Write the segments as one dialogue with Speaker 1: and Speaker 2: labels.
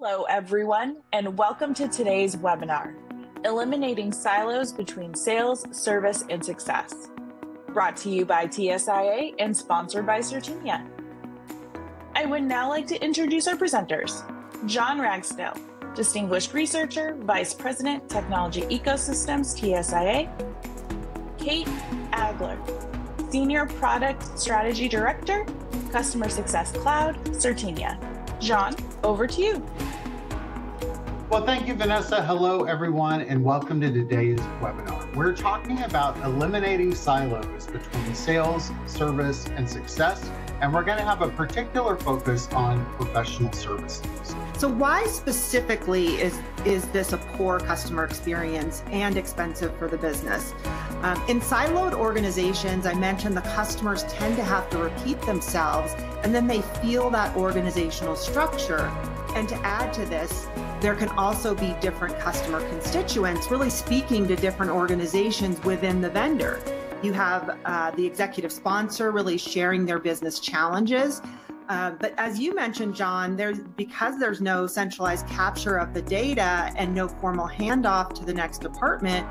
Speaker 1: Hello, everyone, and welcome to today's webinar Eliminating Silos Between Sales, Service, and Success. Brought to you by TSIA and sponsored by Certinia. I would now like to introduce our presenters John Ragsdale, Distinguished Researcher, Vice President, Technology Ecosystems, TSIA, Kate Alger, Senior Product Strategy Director, Customer Success Cloud, Certinia. John, over to you.
Speaker 2: Well, thank you, Vanessa. Hello, everyone, and welcome to today's webinar. We're talking about eliminating silos between sales, service, and success, and we're going to have a particular focus on professional services.
Speaker 3: So, why specifically is is this a poor customer experience and expensive for the business? Um, in siloed organizations, I mentioned the customers tend to have to repeat themselves, and then they feel that organizational structure. And to add to this, there can also be different customer constituents really speaking to different organizations within the vendor. You have uh, the executive sponsor really sharing their business challenges. Uh, but as you mentioned, John, there's because there's no centralized capture of the data and no formal handoff to the next department,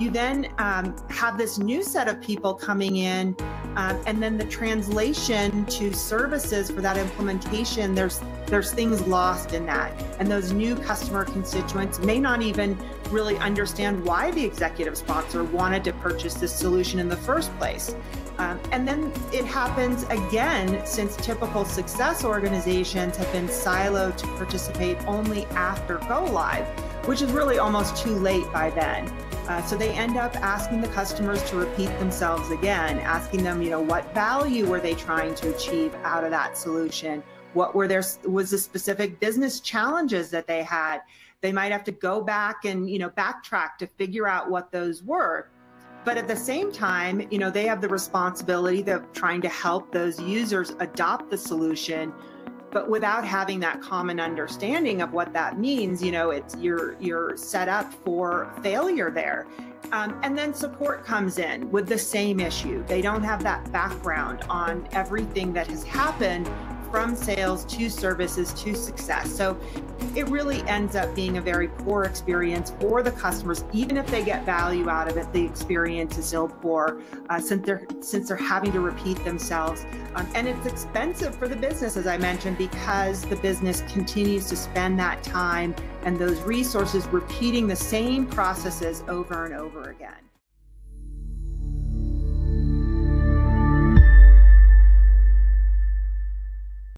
Speaker 3: you then um, have this new set of people coming in, um, and then the translation to services for that implementation. There's there's things lost in that, and those new customer constituents may not even really understand why the executive sponsor wanted to purchase this solution in the first place. Um, and then it happens again since typical success organizations have been siloed to participate only after go live, which is really almost too late by then. Uh, so they end up asking the customers to repeat themselves again, asking them, you know, what value were they trying to achieve out of that solution? What were their was the specific business challenges that they had? They might have to go back and you know backtrack to figure out what those were. But at the same time, you know, they have the responsibility of trying to help those users adopt the solution but without having that common understanding of what that means you know it's you're you're set up for failure there. Um, and then support comes in with the same issue. They don't have that background on everything that has happened from sales to services to success. So it really ends up being a very poor experience for the customers. Even if they get value out of it, the experience is still poor uh, since they're since they're having to repeat themselves, um, and it's expensive for the business, as I mentioned, because the business continues to spend that time and those resources repeating the same processes over and over again.